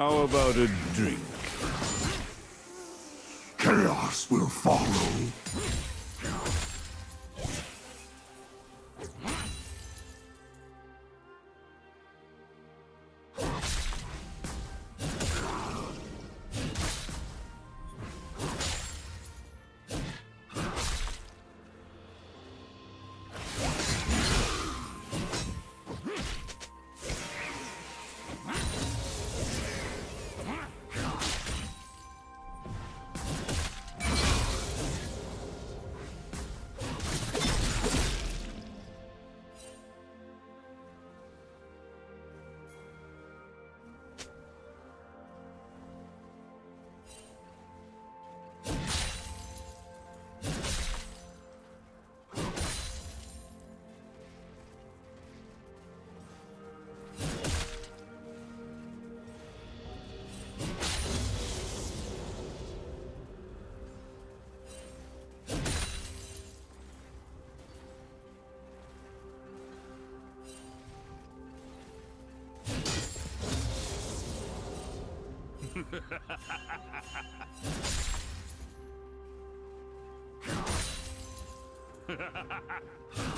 How about a drink? Chaos will follow. Ha ha ha ha!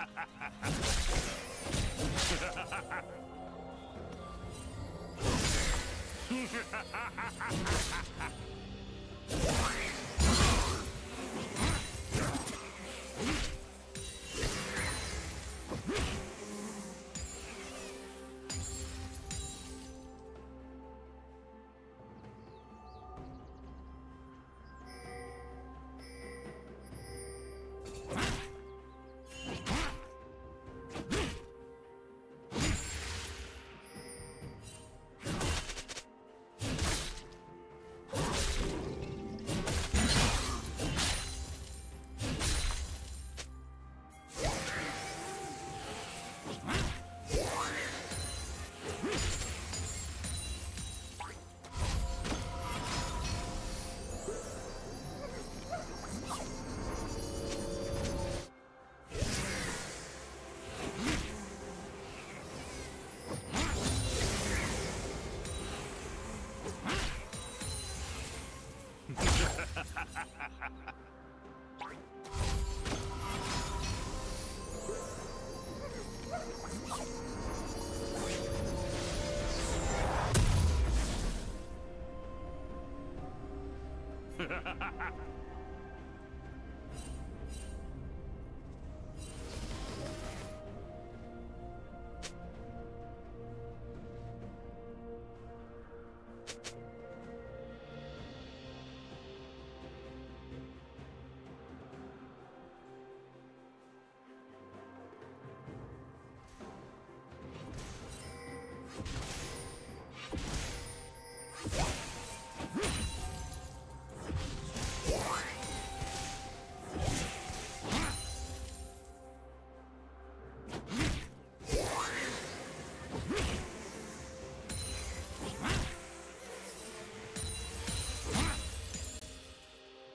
ha ha ha!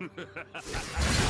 ハハハハ!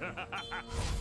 Ha ha ha ha!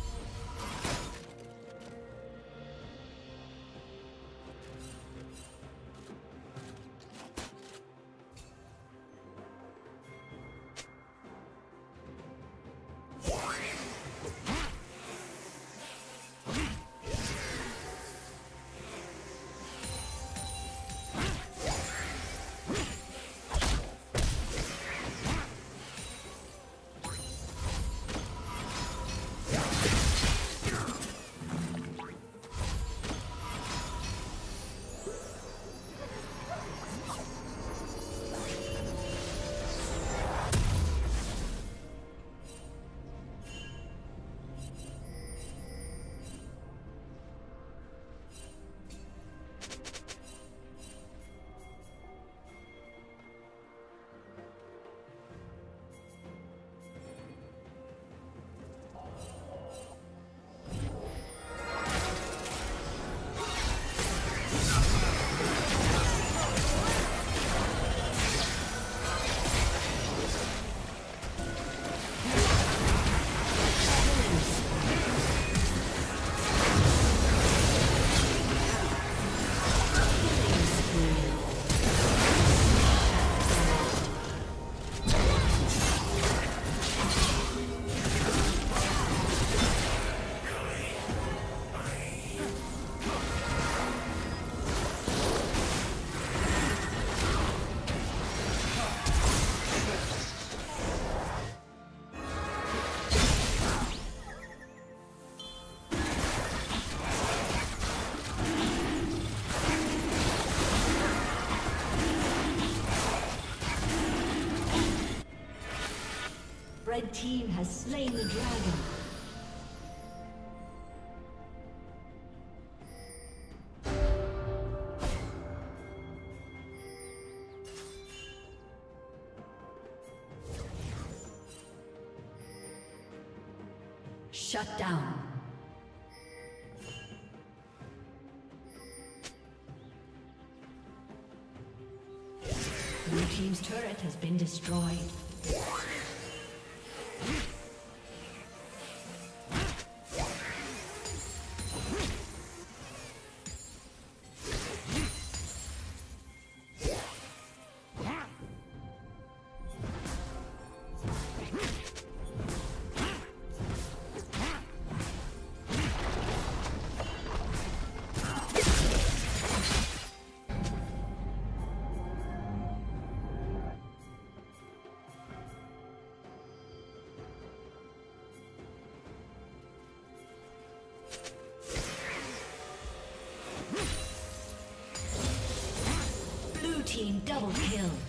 Red team has slain the dragon. Shut down. Blue Team's turret has been destroyed. Double kill.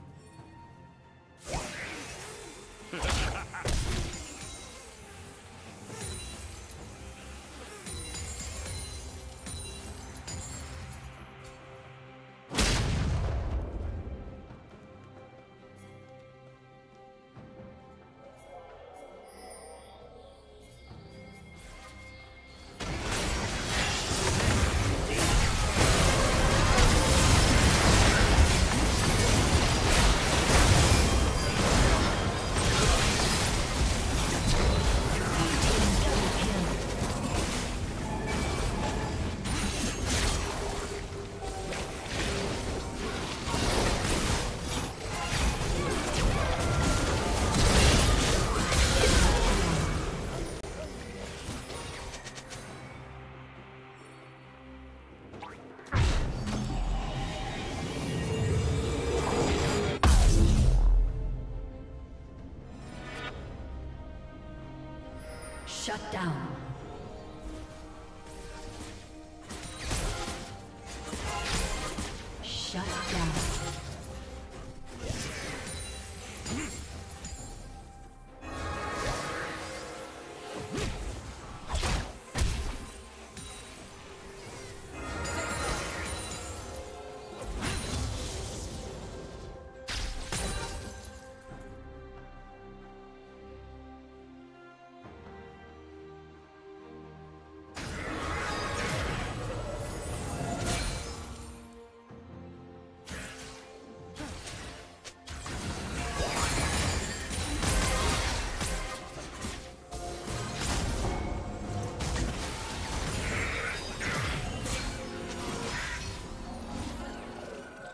Shut down.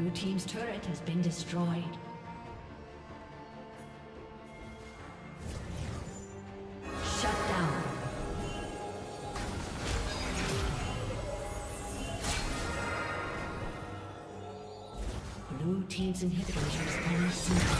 Blue Team's turret has been destroyed. Shut down. Blue Team's inhibitors respond soon.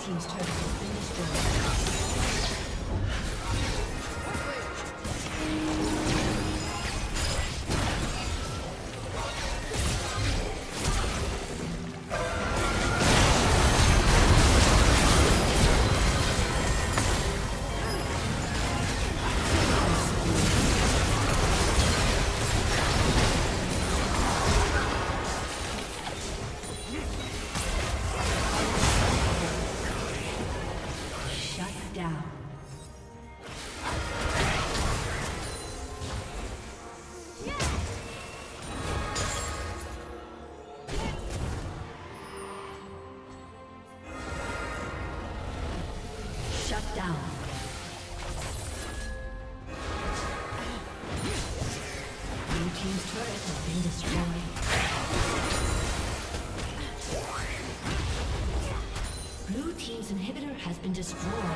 Team's turret destroyed.